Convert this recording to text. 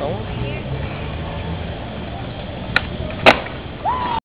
Oh.